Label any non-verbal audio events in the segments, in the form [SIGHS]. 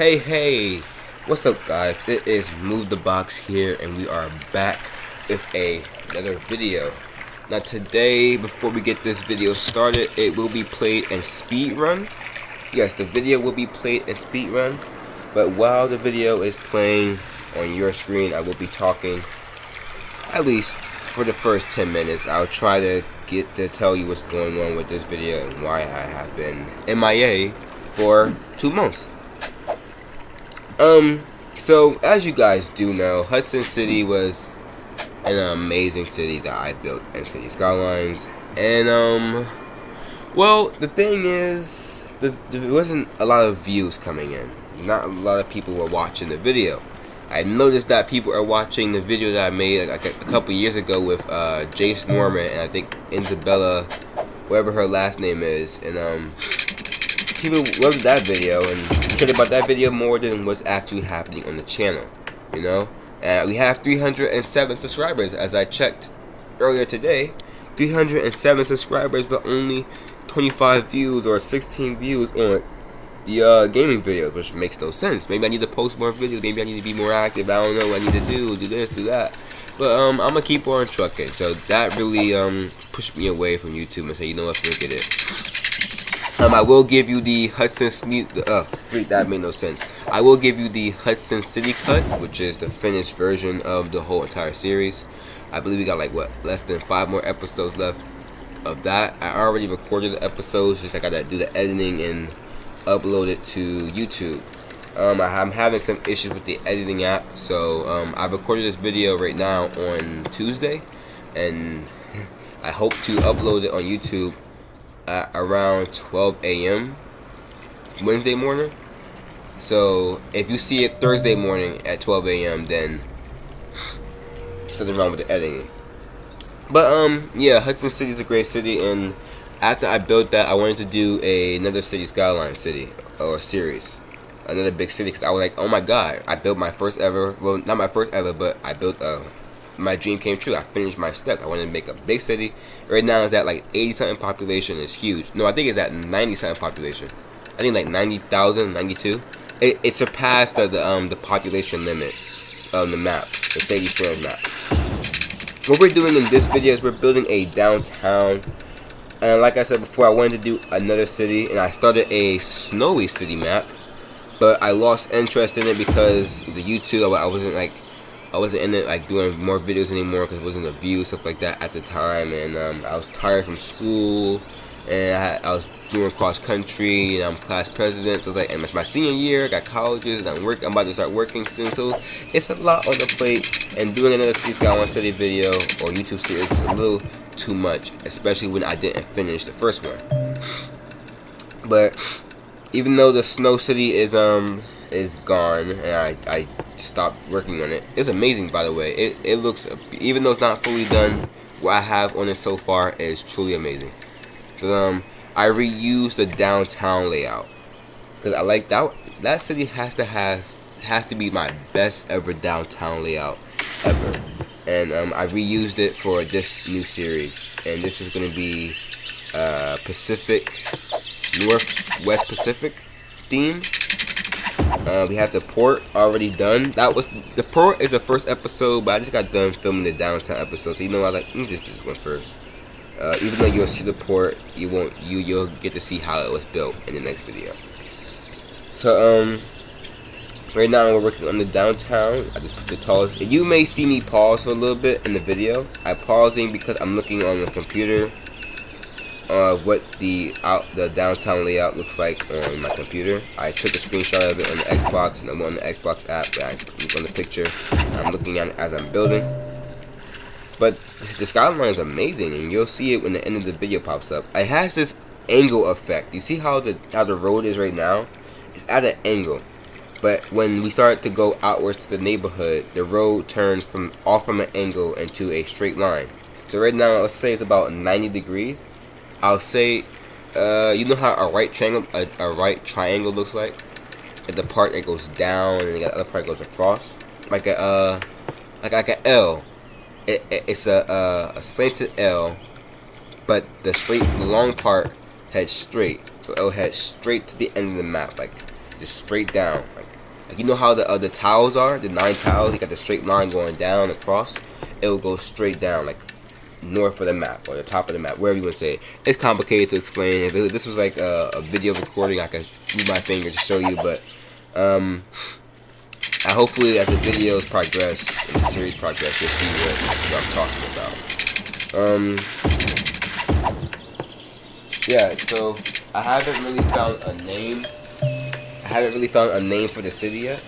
Hey, hey, what's up, guys? It is Move the Box here, and we are back with a, another video. Now, today, before we get this video started, it will be played in speed run. Yes, the video will be played in speed run, but while the video is playing on your screen, I will be talking at least for the first 10 minutes. I'll try to get to tell you what's going on with this video and why I have been MIA for two months. Um, so as you guys do know, Hudson City was an amazing city that I built in City Skylines, and um, well, the thing is, the, there wasn't a lot of views coming in. Not a lot of people were watching the video. I noticed that people are watching the video that I made like a, a couple years ago with uh, Jace Norman and I think Isabella, whatever her last name is, and um, people loved that video and cared about that video more than what's actually happening on the channel, you know? And we have 307 subscribers as I checked earlier today. 307 subscribers, but only 25 views or 16 views on the uh, gaming videos, which makes no sense. Maybe I need to post more videos. Maybe I need to be more active. I don't know what I need to do. Do this, do that. But um, I'm gonna keep on trucking. So that really um pushed me away from YouTube and say, you know what, forget it. Um, I will give you the Hudson City. Uh, freak, that made no sense. I will give you the Hudson City cut, which is the finished version of the whole entire series. I believe we got like what less than five more episodes left of that. I already recorded the episodes, just I gotta do the editing and upload it to YouTube. Um, I, am having some issues with the editing app, so um, I recorded this video right now on Tuesday, and [LAUGHS] I hope to upload it on YouTube at around 12 a.m. Wednesday morning. So if you see it Thursday morning at 12 a.m., then [SIGHS] something wrong with the editing. But um, yeah, Hudson City is a great city, and after I built that, I wanted to do a, another city skyline city or series, another big city. Cause I was like, oh my god, I built my first ever. Well, not my first ever, but I built a my dream came true. I finished my steps. I wanted to make a big city. Right now it's at like 80 something population. It's huge. No, I think it's at 90 something population. I think like 90,000, 92. It, it surpassed the, the, um the population limit on the map, the Sadie Springs map. What we're doing in this video is we're building a downtown. And like I said before, I wanted to do another city, and I started a snowy city map. But I lost interest in it because the YouTube, I wasn't like I wasn't in it like doing more videos anymore because it wasn't a view stuff like that at the time, and um, I was tired from school, and I, had, I was doing cross country, and I'm class president. So it's like, and it's my senior year. I got colleges, and I'm work. I'm about to start working soon, so it's a lot on the plate. And doing another City Sky One Study video or YouTube series was a little too much, especially when I didn't finish the first one. But even though the Snow City is um is gone and I, I stopped working on it. It's amazing by the way. It, it looks, even though it's not fully done, what I have on it so far is truly amazing. But, um, I reused the downtown layout. Because I like that, that city has to has has to be my best ever downtown layout ever. And um, I reused it for this new series. And this is going to be uh, Pacific, Northwest Pacific theme uh, we have the port already done. That was the port is the first episode, but I just got done filming the downtown episode. So you know, I like let me just do this one first. Uh, even though you'll see the port, you won't you you'll get to see how it was built in the next video. So um, right now we're working on the downtown. I just put the tallest. You may see me pause for a little bit in the video. I'm pausing because I'm looking on the computer uh, what the out the downtown layout looks like on my computer. I took a screenshot of it on the Xbox and I'm on the Xbox app. I look on the picture. I'm looking at it as I'm building. But the skyline is amazing, and you'll see it when the end of the video pops up. It has this angle effect. You see how the how the road is right now? It's at an angle. But when we start to go outwards to the neighborhood, the road turns from off from an angle into a straight line. So right now, let's say it's about 90 degrees I'll say, uh, you know how a right triangle, a, a right triangle looks like? The part that goes down and the other part goes across, like a, uh, like like a L. It, it, it's a, uh, a slanted L, but the straight, long part heads straight. So it'll head straight to the end of the map, like just straight down. Like Like you know how the uh, the tiles are, the nine tiles. You got the straight line going down across. It will go straight down, like north of the map or the top of the map, wherever you want to say it. It's complicated to explain. If it, this was like a, a, video recording, I could move my finger to show you, but um, I hopefully as the videos progress and the series progress, you'll see what, what I'm talking about. Um, yeah, so I haven't really found a name. I haven't really found a name for the city yet,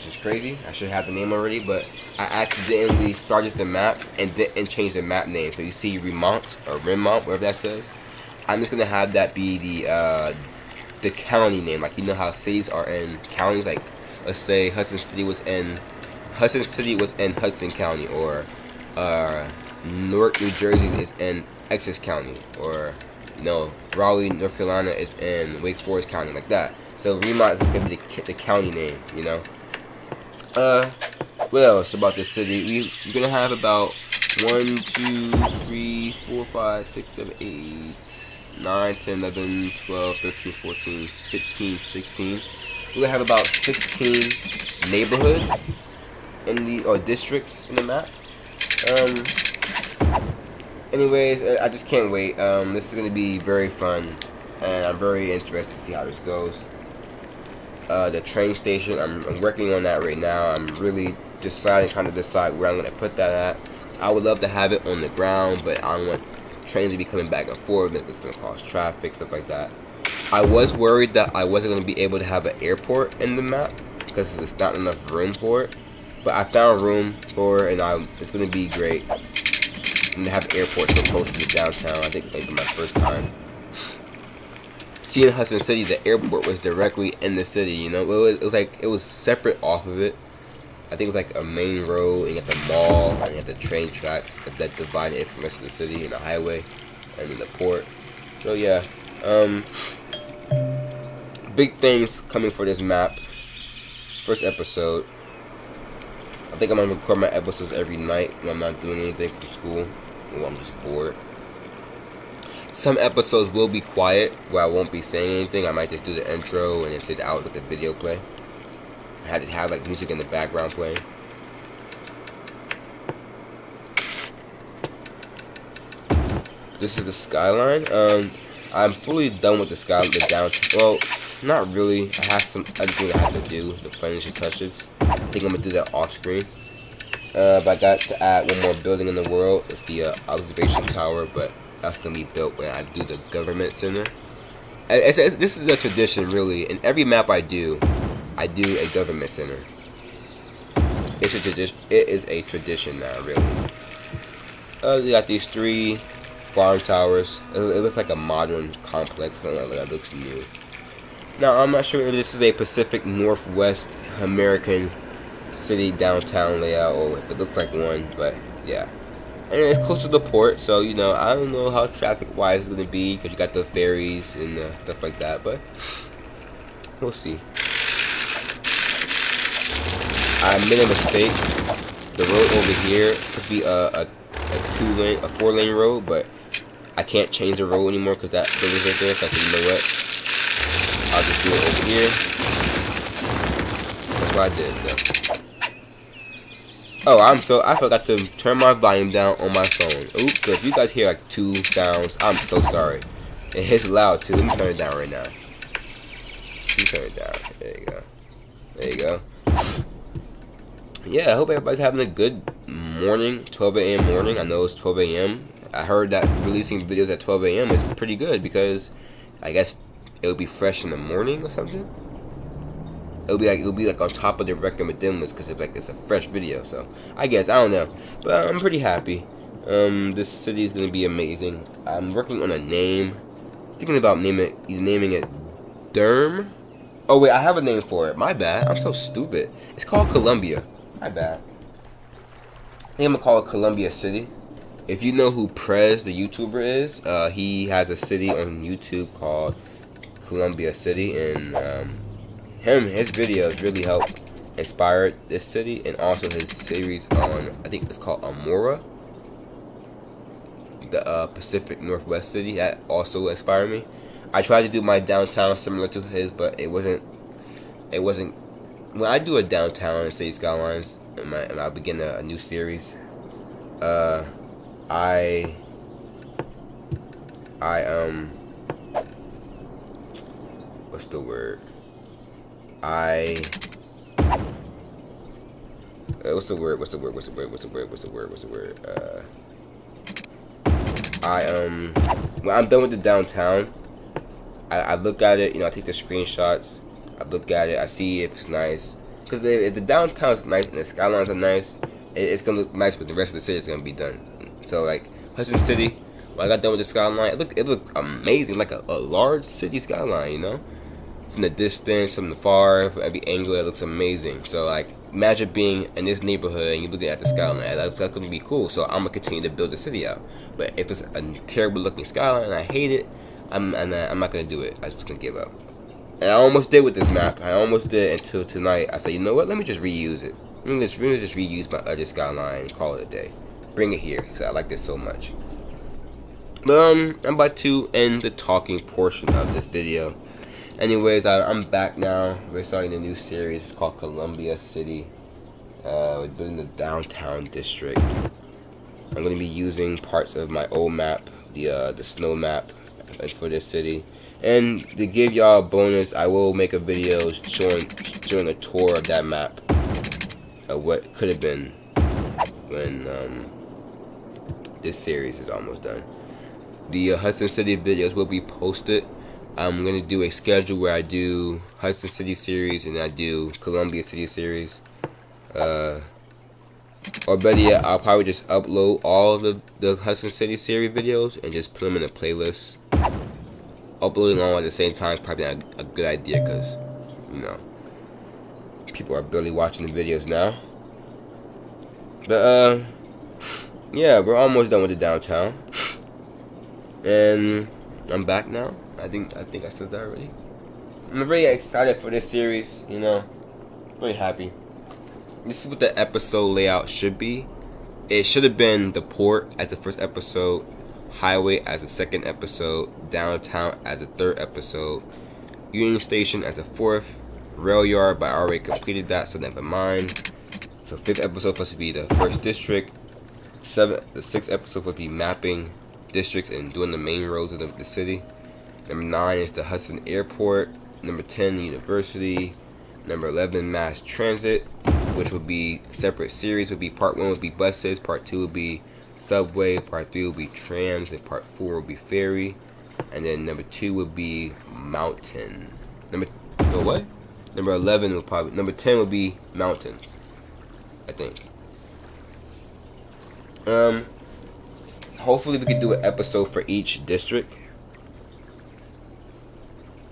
which is crazy. I should have the name already, but I accidentally started the map and didn't change the map name. So you see Remont or Remont, whatever that says. I'm just gonna have that be the uh, the county name. Like you know how cities are in counties. Like let's say Hudson City was in Hudson City was in Hudson County, or uh, Newark, New Jersey is in Essex County, or you know Raleigh, North Carolina is in Wake Forest County, like that. So Remont is gonna be the, the county name. You know. Uh, what else about this city? We, we're gonna have about 1, 2, 3, 4, 5, 6, 7, 8, 9, 10, 11, 12, 13, 14, 15, 16. We're gonna have about 16 neighborhoods in the, or districts in the map. Um, anyways, I just can't wait. Um, this is gonna be very fun, and I'm very interested to see how this goes. Uh, the train station, I'm, I'm working on that right now. I'm really deciding, trying to decide where I'm going to put that at. I would love to have it on the ground, but I don't want trains to be coming back and forth because it's going to cause traffic, stuff like that. I was worried that I wasn't going to be able to have an airport in the map because there's not enough room for it. But I found room for it, and I, it's going to be great. And to have an airport so close to the downtown, I think maybe my first time. Seeing Hudson City, the airport was directly in the city. You know, it was, it was like it was separate off of it. I think it was like a main road, and you got the mall, and you got the train tracks that divide it from the rest of the city, and the highway, and then the port. So yeah, um, big things coming for this map. First episode. I think I'm gonna record my episodes every night when I'm not doing anything from school, or I'm just bored. Some episodes will be quiet, where I won't be saying anything. I might just do the intro and then the out with the video play I had to have like music in the background playing. This is the skyline. Um, I'm fully done with the skyline. the downtown. Well, not really. I have some other things I have to do, the finishing touches. I think I'm gonna do that off screen. Uh, but I got to add one more building in the world. It's the uh, observation tower, but that's gonna be built when I do the government center. It's, it's, this is a tradition, really. In every map I do, I do a government center. It's a tradition. It is a tradition now, really. Uh, got these three farm towers. It, it looks like a modern complex. It looks new. Now, I'm not sure if this is a Pacific Northwest American city downtown layout or if it looks like one, but yeah. And it's close to the port, so you know, I don't know how traffic wise it's gonna be because you got the ferries and uh, stuff like that, but we'll see. I made a mistake. The road over here could be a, a, a two lane, a four lane road, but I can't change the road anymore because that building's right there. So I said, you know what? I'll just do it over here. That's what I did. So. Oh, I'm so I forgot to turn my volume down on my phone. Oops. So if you guys hear like two sounds, I'm so sorry. It hits loud too. Let me turn it down right now. Let me turn it down. There you go. There you go yeah, I hope everybody's having a good morning, 12 a.m. morning. I know it's 12 a.m. I heard that releasing videos at 12 a.m. is pretty good because I guess it'll be fresh in the morning or something. It'll be like it'll be like on top of the recommended list because it's like it's a fresh video. So I guess I don't know, but I'm pretty happy. Um, this city is gonna be amazing. I'm working on a name, thinking about naming it, naming it Derm. Oh wait, I have a name for it. My bad. I'm so stupid. It's called Columbia. My bad. I think I'm gonna call it Columbia City. If you know who Prez, the YouTuber, is, uh, he has a city on YouTube called Columbia City, and um, him, his videos really helped inspire this city, and also his series on, I think it's called Aurora, the uh, Pacific Northwest city, that also inspired me. I tried to do my downtown similar to his, but it wasn't, it wasn't when I do a downtown and city skylines, and, and I begin a, a new series, uh, I, I um, what's the word? I. Uh, what's the word? What's the word? What's the word? What's the word? What's the word? What's the word? Uh, I um, when I'm done with the downtown, I, I look at it. You know, I take the screenshots. I look at it. I see if it's nice. Cause if the downtown is nice and the skylines are nice, it, it's gonna look nice, but the rest of the city is gonna be done. So like Hudson City, when I got done with the skyline, it looked it looked amazing, like a, a large city skyline. You know, from the distance, from the far, from every angle, it looks amazing. So like imagine being in this neighborhood and you're looking at the skyline. That's, that's gonna be cool. So I'm gonna continue to build the city out. But if it's a terrible looking skyline and I hate it, I'm I'm not, I'm not gonna do it. I'm just gonna give up. And I almost did with this map. I almost did until tonight. I said, you know what? Let me just reuse it. Let me just, let me just reuse my other skyline call it a day. Bring it here because I like this so much. But um, I'm about to end the talking portion of this video. Anyways, I, am back now. We're starting a new series it's called Columbia City. Uh, we're building the downtown district. I'm going to be using parts of my old map, the uh, the snow map, for this city. And to give y'all a bonus, I will make a video showing showing a tour of that map of what could have been when um, this series is almost done. The uh, Hudson City videos will be posted. I'm gonna do a schedule where I do Hudson City series and I do Columbia City series. Uh, or better yet, I'll probably just upload all the the Hudson City series videos and just put them in a playlist uploading all at the same time is probably not a, good idea because, you know, people are barely watching the videos now. But, uh, yeah, we're almost done with the downtown. And I'm back now. I think I think I said that already. I'm very excited for this series, you know. Very happy. This is what the episode layout should be. It should have been the port as the first episode Highway as the second episode, Downtown as the third episode, Union Station as the fourth, Rail Yard, but I already completed that, so never mind. So fifth episode supposed to be the first district. Seventh, the sixth episode would be mapping districts and doing the main roads of the, the city. Number nine is the Hudson Airport. Number ten, University. Number eleven, Mass Transit, which would be separate series. Would be part one would be buses, part two would be subway, part three will be trams, and part four will be ferry, and then number two would be mountain. Number no what? Number eleven will probably number ten will be mountain. I think. Um. Hopefully we could do an episode for each district.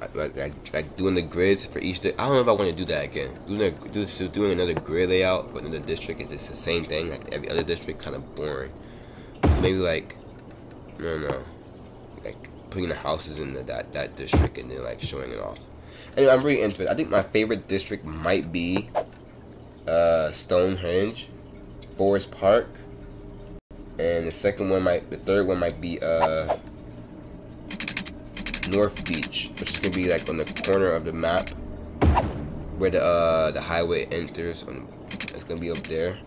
Like, like, like doing the grids for each. I don't know if I want to do that again. Doing a, do, so doing another grid layout for another district is just the same thing. Like every other district, kind of boring maybe like I don't know, like putting the houses in the, that that district and then like showing it off. And I'm really interested. I think my favorite district might be uh, Stonehenge, Forest Park, and the second one might, the third one might be uh, North Beach, which is gonna be like on the corner of the map where the uh, the highway enters. On, it's gonna be up there.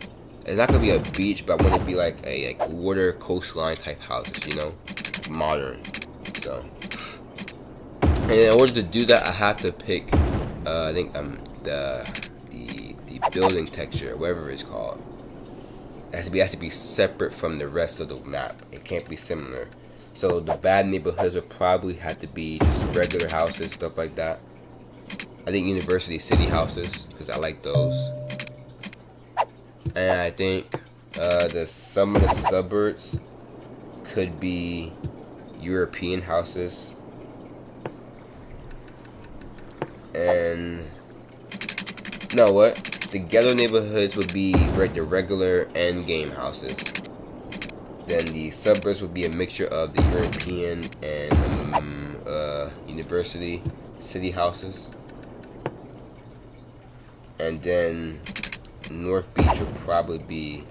It's not gonna be a beach, but I want to be like a like water coastline type houses, you know, modern. So, and in order to do that, I have to pick. Uh, I think um the the the building texture, whatever it's called. It has to be has to be separate from the rest of the map. It can't be similar. So the bad neighborhoods would probably have to be just regular houses, stuff like that. I think university city houses because I like those and I think uh, the some of the suburbs could be European houses, and no, what the ghetto neighborhoods would be like the regular end game houses. Then the suburbs would be a mixture of the European and um, uh, university city houses, and then North Beach would probably be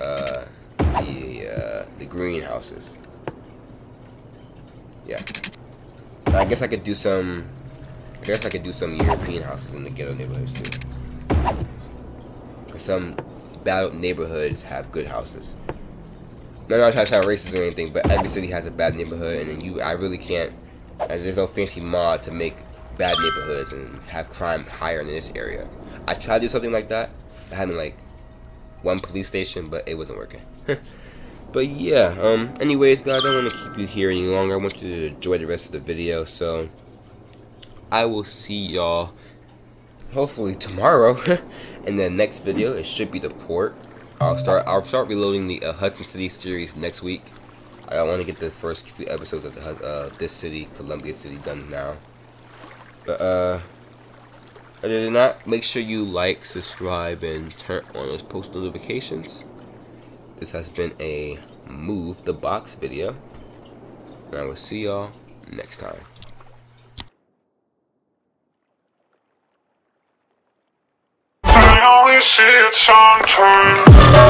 uh, the uh, the greenhouses. Yeah, I guess I could do some I guess I could do some European houses in the ghetto neighborhoods too. Cause some bad neighborhoods have good houses. I'm not trying to sound racist or anything, but every city has a bad neighborhood, and you, I really can't. There's no fancy mod to make bad neighborhoods and have crime higher in this area. I tried to do something like that. I had like one police station, but it wasn't working. [LAUGHS] but yeah, um, anyways, guys, I don't want to keep you here any longer. I want you to enjoy the rest of the video. So I will see y'all hopefully tomorrow [LAUGHS] in the next video. It should be the port. I'll start. I'll start reloading the uh, Hudson City series next week. I want to get the first few episodes of the uh, this city, Columbia City, done now. But uh, other than that, make sure you like, subscribe, and turn on those post notifications. This has been a move the box video, and I will see y'all next time. see it sometimes.